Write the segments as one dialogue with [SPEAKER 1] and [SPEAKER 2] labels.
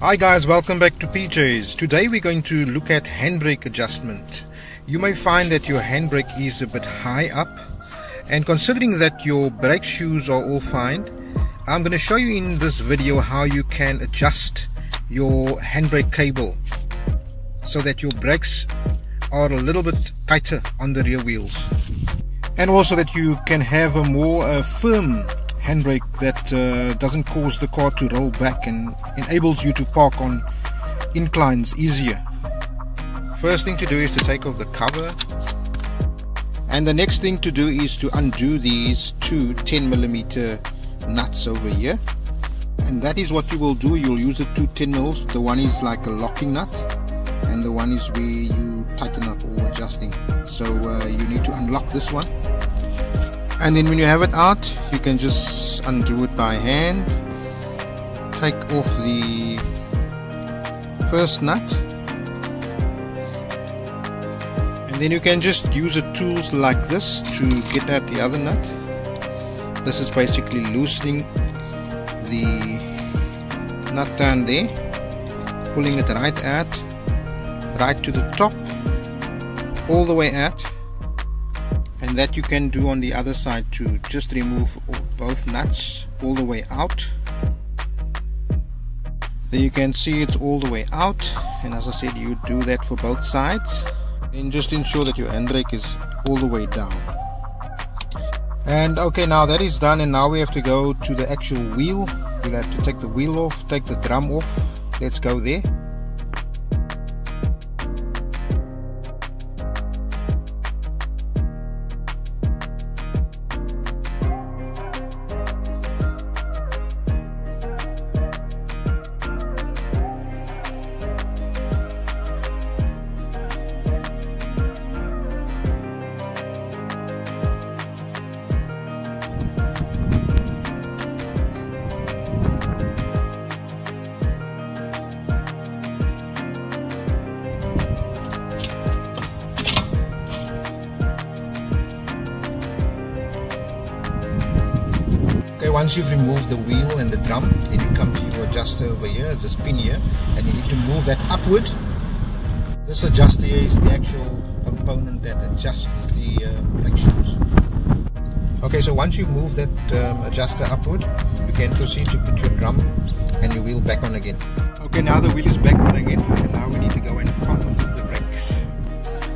[SPEAKER 1] Hi guys, welcome back to PJ's. Today we're going to look at handbrake adjustment. You may find that your handbrake is a bit high up and considering that your brake shoes are all fine, I'm going to show you in this video how you can adjust your handbrake cable so that your brakes are a little bit tighter on the rear wheels. And also that you can have a more uh, firm handbrake that uh, doesn't cause the car to roll back and enables you to park on inclines easier. First thing to do is to take off the cover. And the next thing to do is to undo these two 10 millimeter nuts over here. And that is what you will do. You'll use the two 10 mils. The one is like a locking nut and the one is where you tighten up or adjusting. So uh, you need to unlock this one. And then when you have it out you can just undo it by hand. Take off the first nut. And then you can just use a tool like this to get at the other nut. This is basically loosening the nut down there pulling it right out right to the top all the way out and that you can do on the other side too just remove both nuts all the way out. There you can see it's all the way out and as I said you do that for both sides and just ensure that your handbrake is all the way down. And okay now that is done and now we have to go to the actual wheel. We'll have to take the wheel off take the drum off. Let's go there once you've removed the wheel and the drum, then you come to your adjuster over here, it's a spin here, and you need to move that upward. This adjuster here is the actual component that adjusts the um, brake shoes. Okay, so once you move that um, adjuster upward, you can proceed to put your drum and your wheel back on again. Okay, now the wheel is back on again, and now we need to go and pump the brakes.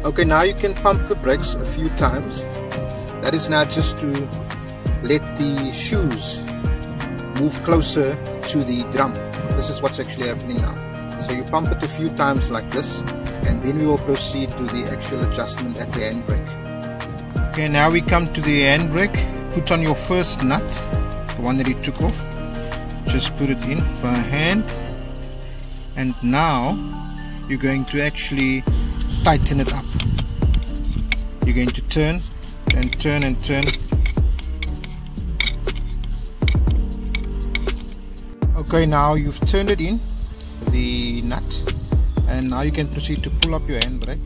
[SPEAKER 1] Okay, now you can pump the brakes a few times. That is now just to let the shoes move closer to the drum. This is what's actually happening now. So you pump it a few times like this and then we will proceed to the actual adjustment at the handbrake. Okay, now we come to the handbrake. Put on your first nut, the one that you took off. Just put it in by hand. And now you're going to actually tighten it up. You're going to turn and turn and turn okay now you've turned it in the nut and now you can proceed to pull up your handbrake.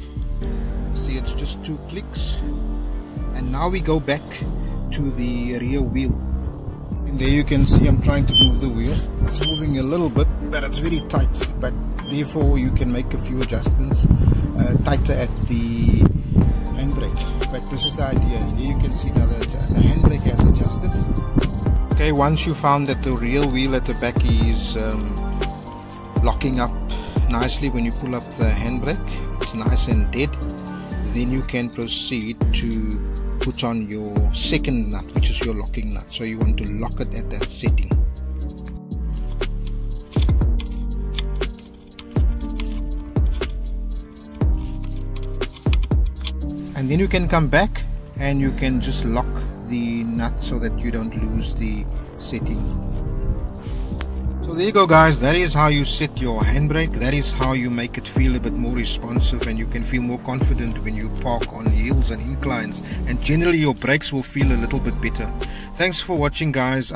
[SPEAKER 1] See it's just two clicks and now we go back to the rear wheel. And there you can see I'm trying to move the wheel. It's moving a little bit but it's very tight but therefore you can make a few adjustments uh, tighter at the handbrake. But this is the idea. Here you can see now that the handbrake has adjusted okay once you found that the rear wheel at the back is um, locking up nicely when you pull up the handbrake it's nice and dead then you can proceed to put on your second nut which is your locking nut. So you want to lock it at that setting. And then you can come back and you can just lock the nut so that you don't lose the setting. So there you go guys. That is how you set your handbrake. That is how you make it feel a bit more responsive and you can feel more confident when you park on hills and inclines. And generally your brakes will feel a little bit better. Thanks for watching guys